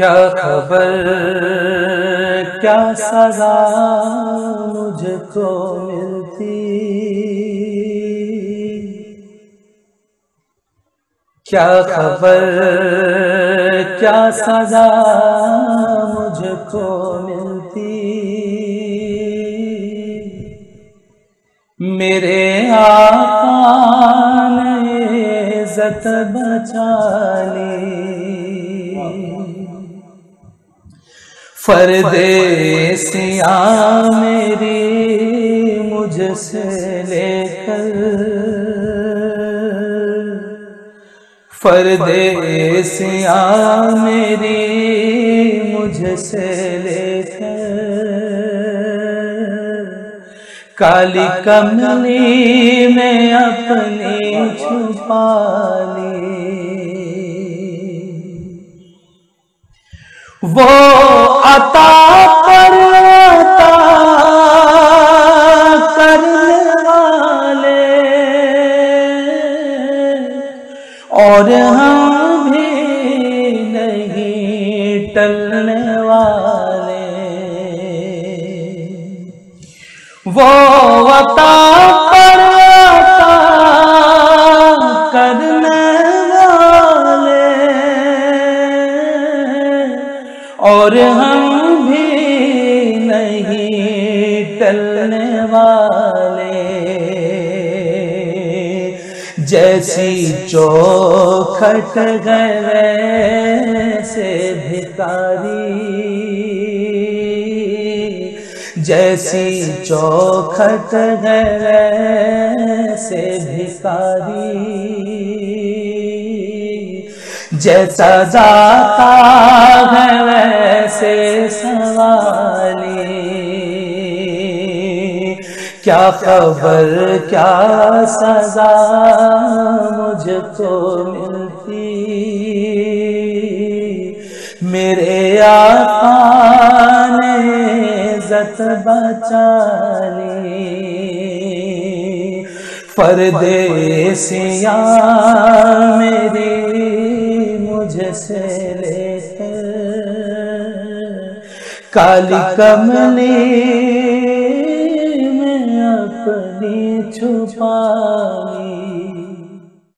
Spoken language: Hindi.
क्या खबर? क्या सजा मुझको मिलती? क्या खबर? क्या सजा मुझको मिलती? मेरे आका ने इज़्ज़त फरदेसिया मेरी मुझसे लेकर। फरदेसिया मेरी मुझसे लेकर। काली कमली में अपनी छुपा ली। वो अता पर करने वाले। और हम भी नहीं टलने वाले। वो अता और हम भी नहीं टलने वाले। जैसी चौखट गए से भिकारी जैसी चौखट गए से भिकारी जैसा जाता है वैसे सवाली। क्या खबर, क्या सजा मुझको मिलती? मेरे आका ने इज़्ज़त बचा ली परदेसिया मेरी मुझसे लेकर काली कमली में अपनी छुपा